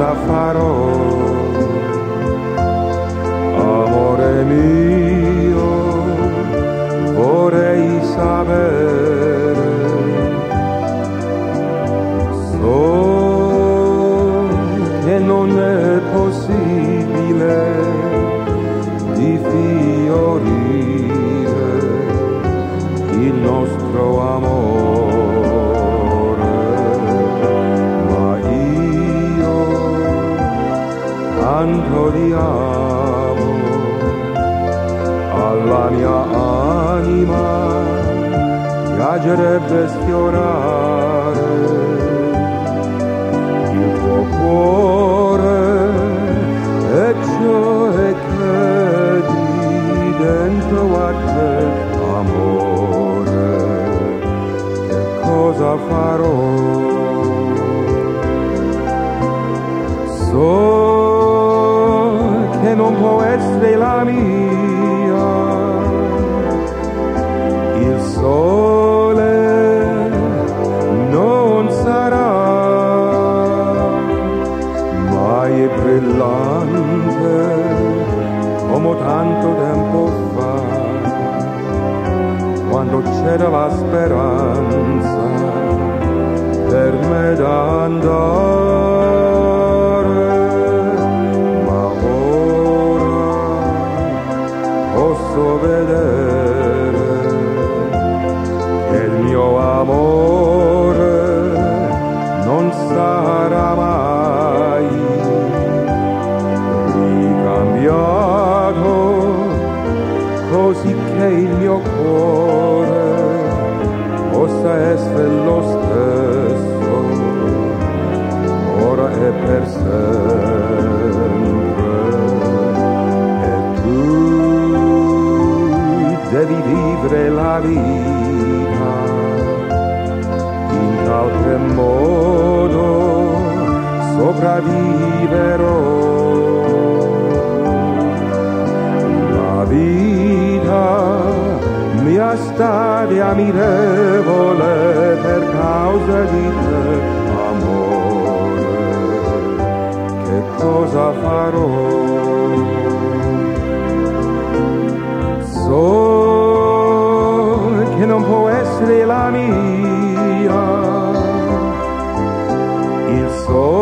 farol di amore alla mia anima piacerebbe sfiorare il tuo cuore e ciò è che di dentro a te amore. Che cosa farò non può essere la mia. Il sole non sarà mai brillante come tanto tempo fa quando c'era la speranza così che il mio cuore possa essere lo stesso ora e per sempre. E tu devi vivere la vita in qualche modo sopravviverò. La vita mia stare ammirevole per causa di te amore che cosa farò? So che non può essere la mia il sole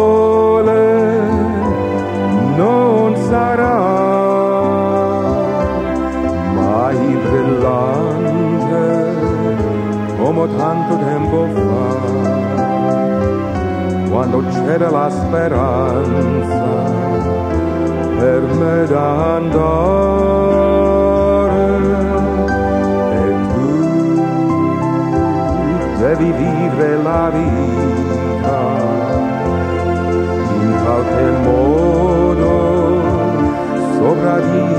come tanto tempo fa quando c'era la speranza per me da andare. E tu devi vivere la vita in qualche modo sopravviverò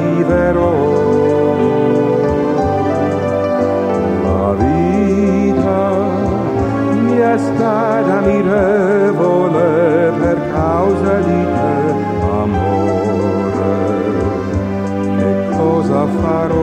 è stata ammirevole per causa di te amore. Che cosa farò